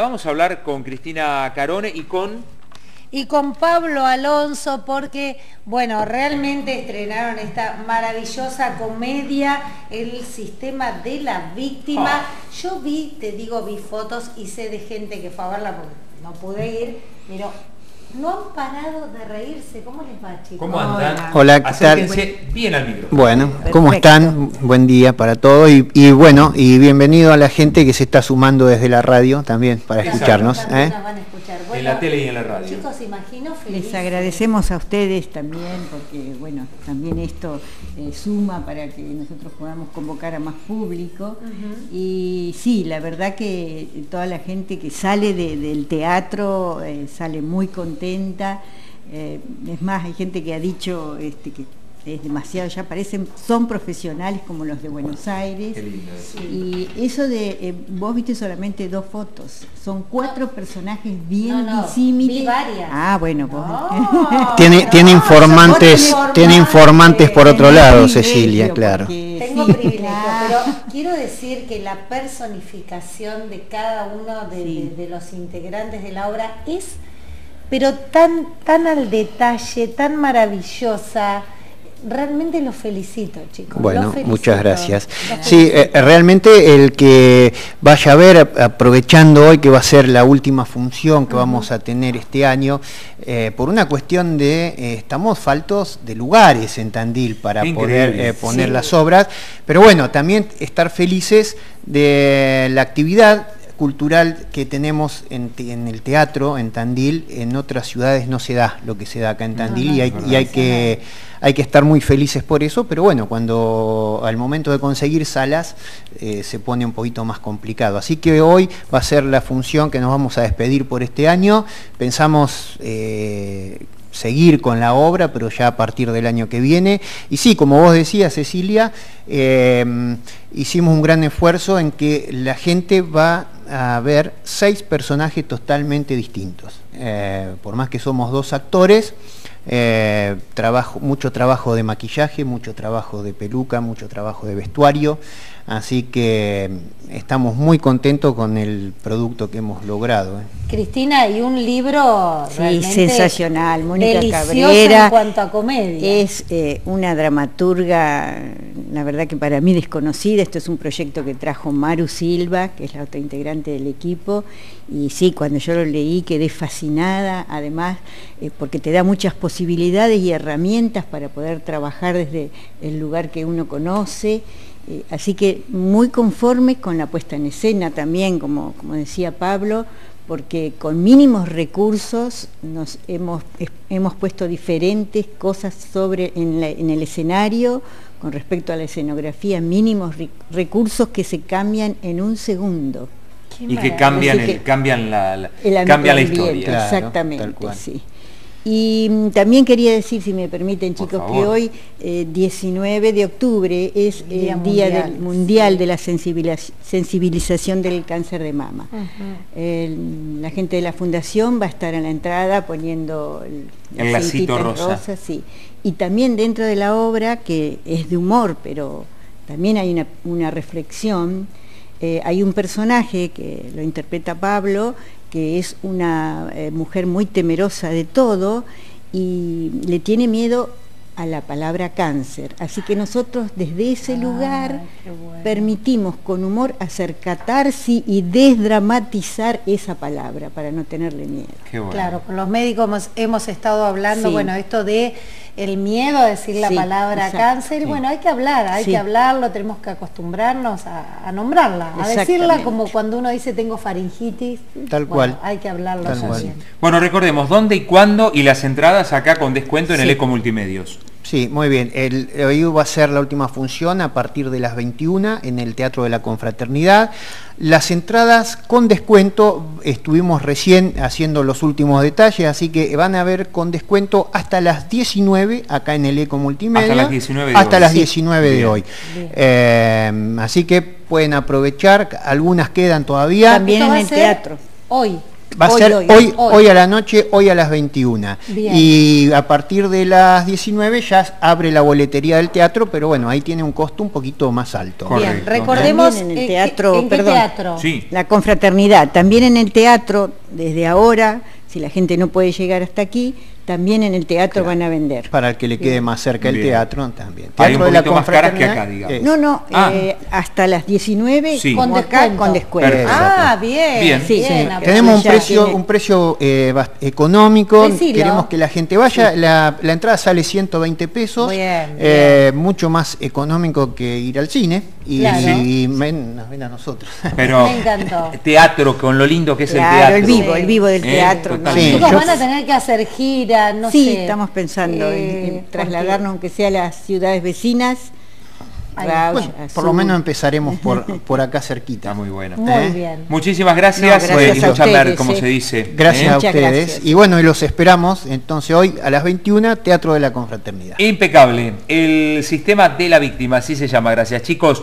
Vamos a hablar con Cristina Carone y con... Y con Pablo Alonso porque, bueno, realmente estrenaron esta maravillosa comedia, El sistema de la víctima. Ah. Yo vi, te digo, vi fotos y sé de gente que fue a verla porque no pude ir, pero no han parado de reírse. ¿Cómo les va, chicos? ¿Cómo andan? Hola, ¿qué tal? Bien al micro. Bueno, ¿cómo están? Buen día para todos y, y bueno, y bienvenido a la gente que se está sumando desde la radio también para escucharnos. También ¿eh? nos van a escuchar. En Bueno, la tele y en la radio. Chicos, imagino felices. Les agradecemos a ustedes también porque, bueno, también esto eh, suma para que nosotros podamos convocar a más público. Y sí, la verdad que toda la gente que sale de- del teatro eh, sale muy contenta. Eh, es más, hay gente que ha dicho este, que es demasiado, ya parecen, son profesionales como los de Buenos Aires. Qué lindo eso. Y eso de, eh, vos viste solamente dos fotos, son cuatro personajes bien No, no, disímiles. vi varias. Ah, bueno, vos. No, Tiene, no, tiene informantes, informante. tiene informantes por otro lado, Cecilia, claro. porque Tengo sí, privilegio, claro. pero quiero decir que la personificación de cada uno de, Sí. de- de los integrantes de la obra es, pero tan, tan al detalle, tan maravillosa. Realmente los felicito, chicos. Bueno, los felicito. muchas gracias. Sí, felicito. eh, realmente el que vaya a ver, aprovechando hoy que va a ser la última función que vamos a tener este año, eh, por una cuestión de, eh, estamos faltos de lugares en Tandil para poder eh, poner Sí. las obras, pero bueno, también estar felices de la actividad cultural que tenemos en, el teatro, en Tandil, en otras ciudades no se da lo que se da acá en Tandil no, y, hay, y que hay que estar muy felices por eso, pero bueno, cuando al momento de conseguir salas eh, se pone un poquito más complicado. Así que hoy va a ser la función que nos vamos a despedir por este año. Pensamos eh, seguir con la obra, pero ya a partir del año que viene. Y sí, como vos decías, Cecilia, eh, hicimos un gran esfuerzo en que la gente va a ver seis personajes totalmente distintos. Eh, por más que somos dos actores, eh, trabajo, mucho trabajo de maquillaje, mucho trabajo de peluca, mucho trabajo de vestuario, así que mm, estamos muy contentos con el producto que hemos logrado. ¿eh? Cristina, y un libro Sí, realmente sensacional. Mónica Cabrera en cuanto a comedia. es eh, una dramaturga, la verdad que para mí desconocida. Esto es un proyecto que trajo Maru Silva, que es la otra integrante del equipo. Y sí, cuando yo lo leí quedé fascinada, además, eh, porque te da muchas posibilidades y herramientas para poder trabajar desde el lugar que uno conoce. Eh, así que muy conforme con la puesta en escena también, como, como decía Pablo, porque con mínimos recursos nos hemos, es- hemos puesto diferentes cosas sobre en, la- en el escenario con respecto a la escenografía, mínimos recursos que se cambian en un segundo. Qué Y que cambian, Así el, que- cambian la, la- El cambian la historia. Claro, exactamente, sí. Y mm, también quería decir, si me permiten chicos, que hoy, eh, 19 de octubre, es El Día Mundial, del Mundial sí. de la sensibiliz- sensibilización del cáncer de mama. El- la gente de la fundación va a estar en la entrada poniendo el, El lacito rosa. rosas, sí. Y también dentro de la obra, que es de humor, pero también hay una, una reflexión, eh, hay un personaje que lo interpreta Pablo, que es una eh, mujer muy temerosa de todo y le tiene miedo a la palabra cáncer. Así que nosotros desde ese Ay, lugar bueno. permitimos con humor hacer catarsis y desdramatizar esa palabra para no tenerle miedo. Qué bueno. Claro, con los médicos hemos, hemos estado hablando, Sí. bueno, esto de el miedo a decir la Sí, palabra exacto. cáncer, Sí. bueno, hay que hablar, hay Sí. que hablarlo, tenemos que acostumbrarnos a, a nombrarla, a decirla como cuando uno dice tengo faringitis. Tal Bueno, cual. Hay que hablarlo Tal cual. también. Bueno, recordemos dónde y cuándo y las entradas acá con descuento en el. Eco Multimedios. Sí, muy bien. El, hoy va a ser la última función a partir de las 21 en el Teatro de la Confraternidad. Las entradas con descuento, estuvimos recién haciendo los últimos detalles, así que van a ver con descuento hasta las 19 acá en el Eco Multimedia. Hasta las 19 de Hasta hoy. las Sí. 19 de hoy. Eh, así que pueden aprovechar, algunas quedan todavía. También en el teatro. Hoy. Va a Hoy, ser hoy, hoy, hoy. hoy a la noche, hoy a las 21. Bien. Y a partir de las 19 ya abre la boletería del teatro, pero bueno, ahí tiene un costo un poquito más alto. Correcto. Bien, recordemos También en el eh, teatro, ¿en qué perdón. teatro? Sí. La confraternidad, también en el teatro, desde ahora, si la gente no puede llegar hasta aquí, también en el teatro Claro. van a vender. Para el que le quede más cerca el Bien. teatro también. Hay Teatro un poquito más caras que acá, digamos. No, no, Ah. eh, hasta las 19 Sí. Con descuento. con descuento. Perfecto. Ah, bien. Bien. Sí, sí. bien, Tenemos un precio, tiene- un precio eh, económico, Decilo. queremos que la gente vaya, la, la entrada sale 120 pesos, Bien, eh, mucho más económico que ir al cine y, Claro. y ven, nos ven a nosotros. Pero Me encantó. teatro, con lo lindo que es Claro, el teatro. el vivo, Sí. el vivo del Eh, teatro. ¿no? Sí, Chicos, yo- van a tener que hacer gira, no sí, sé. estamos pensando en- Eh, en, trasladarnos, aunque sea a las ciudades vecinas. Ahí. Rauch, Bueno, por lo menos empezaremos por, por acá cerquita. Está muy bueno. Muy ¿Eh? bien. Muchísimas gracias, No, gracias a y mucha ustedes, mer, como eh. se dice. Gracias ¿eh? a ustedes. gracias. Y bueno, y los esperamos entonces hoy a las 21, Teatro de la Confraternidad. Impecable. El sistema de la víctima, así se llama. Gracias, chicos.